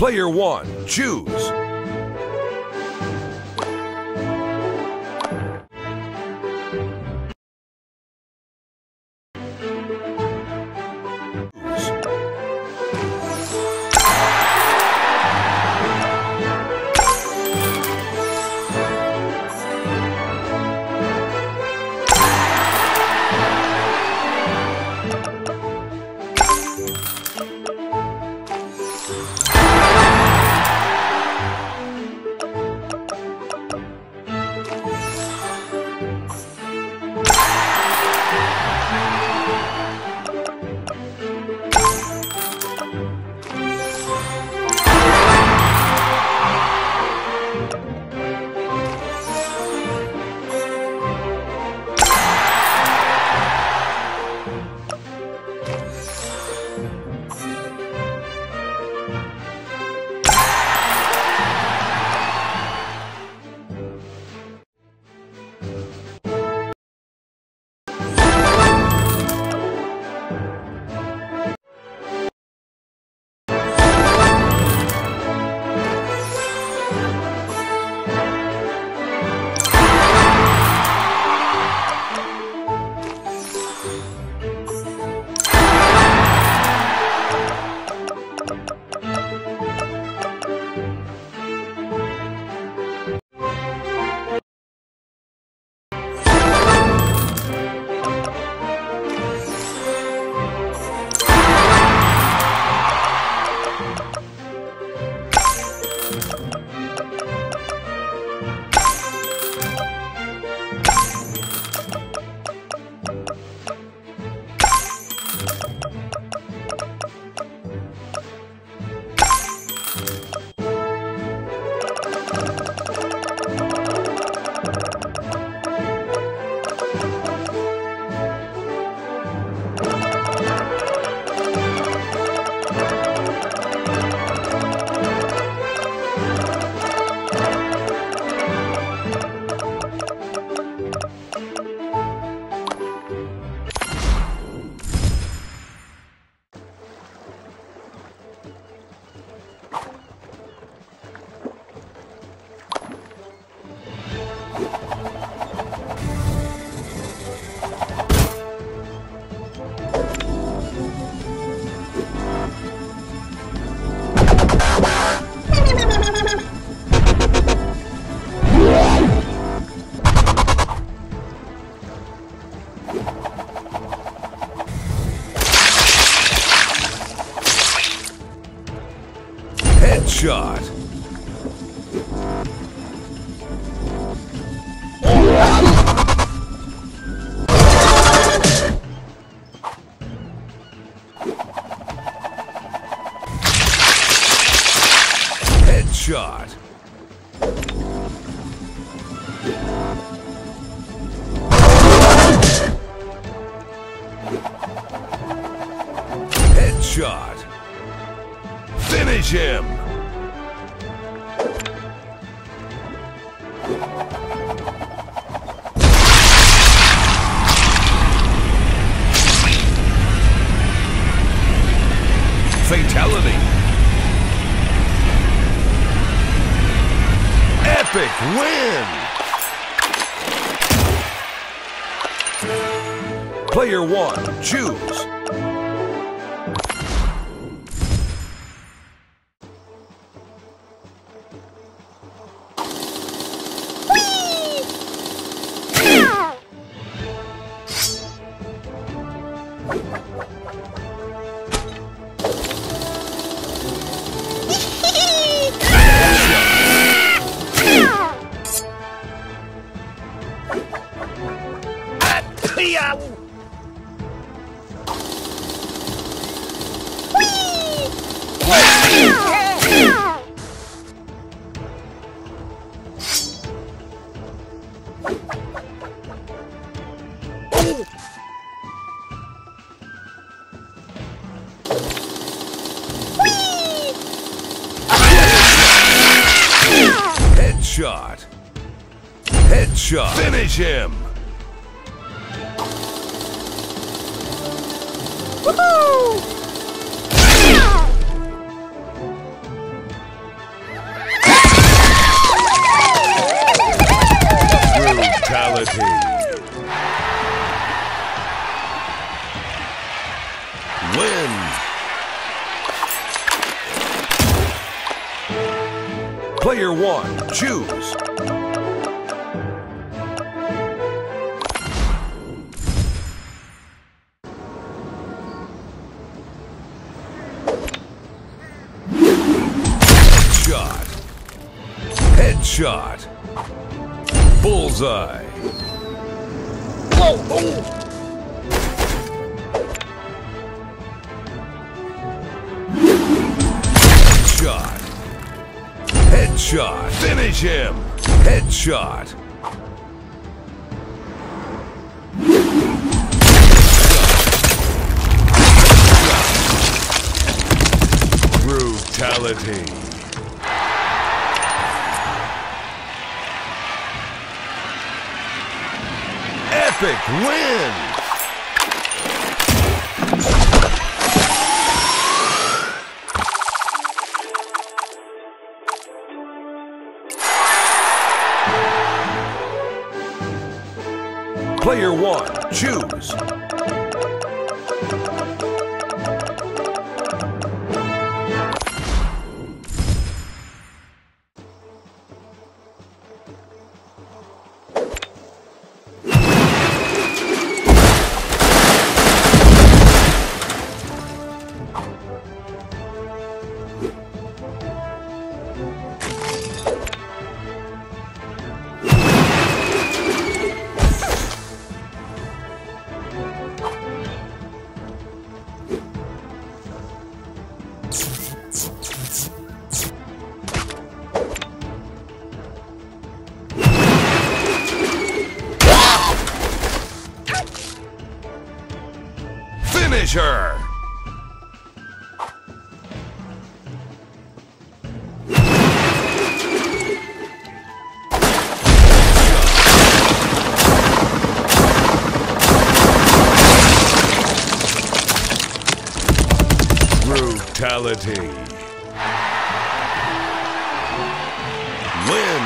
Player one, choose. Headshot. Headshot. Headshot. Finish him. Fatality. Epic win. Player one, choose. Headshot. Headshot. Finish him. Win. Player one, choose. Shot. Headshot. Bullseye. Shot. Headshot. Finish him. Headshot. Brutality. Epic win! Player one, choose. Finish her! Brutality. Win!